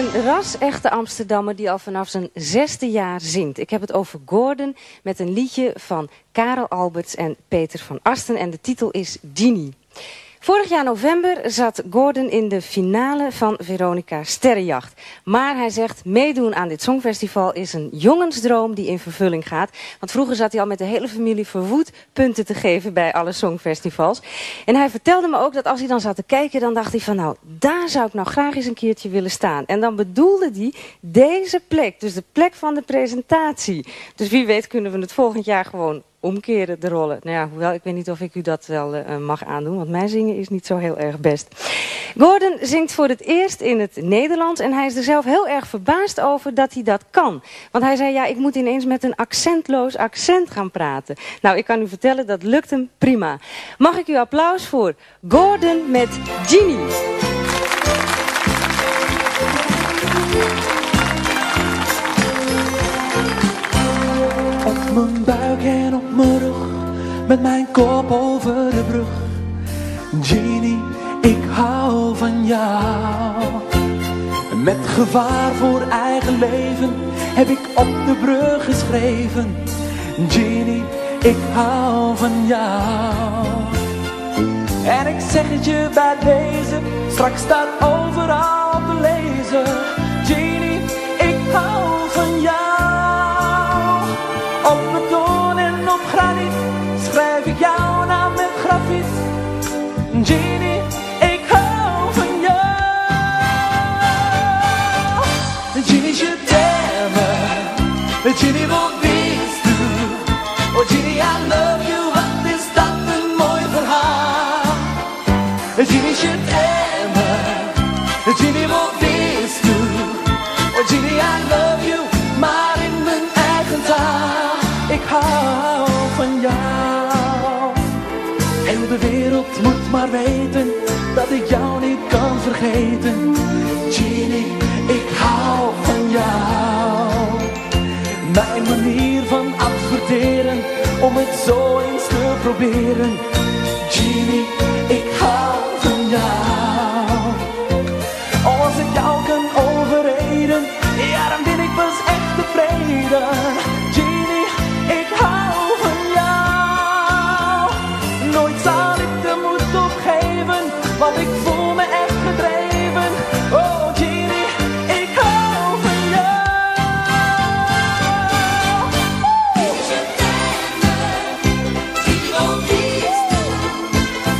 Een ras-echte Amsterdammer die al vanaf zijn zesde jaar zingt. Ik heb het over Gordon met een liedje van Karel Alberts en Peter van Asten. En de titel is Genie. Vorig jaar november zat Gordon in de finale van Veronica Sterrenjacht. Maar hij zegt, meedoen aan dit songfestival is een jongensdroom die in vervulling gaat. Want vroeger zat hij al met de hele familie verwoed punten te geven bij alle songfestivals. En hij vertelde me ook dat als hij dan zat te kijken, dan dacht hij van nou, daar zou ik nou graag eens een keertje willen staan. En dan bedoelde hij deze plek, dus de plek van de presentatie. Dus wie weet kunnen we het volgend jaar gewoon omkeren de rollen. Nou ja, hoewel, ik weet niet of ik u dat wel uh, mag aandoen, want mijn zingen is niet zo heel erg best. Gordon zingt voor het eerst in het Nederlands en hij is er zelf heel erg verbaasd over dat hij dat kan. Want hij zei, ja, ik moet ineens met een accentloos accent gaan praten. Nou, ik kan u vertellen, dat lukt hem prima. Mag ik u applaus voor Gordon met. Op mijn buik met mijn kop over de brug. Genie, ik hou van jou. Met gevaar voor eigen leven heb ik op de brug geschreven. Genie, ik hou van jou. En ik zeg het je bij deze, straks staat overal Genie, ik hou van jou. Genie, je t'aime. Genie, wat bist du? Oh Genie, I love you. Wat is dat een mooi verhaal. Genie, je t'aime. Genie, wat wereld moet maar weten dat ik jou niet kan vergeten. Genie, ik hou van jou. Mijn manier van adverteren, om het zo eens te proberen. Genie,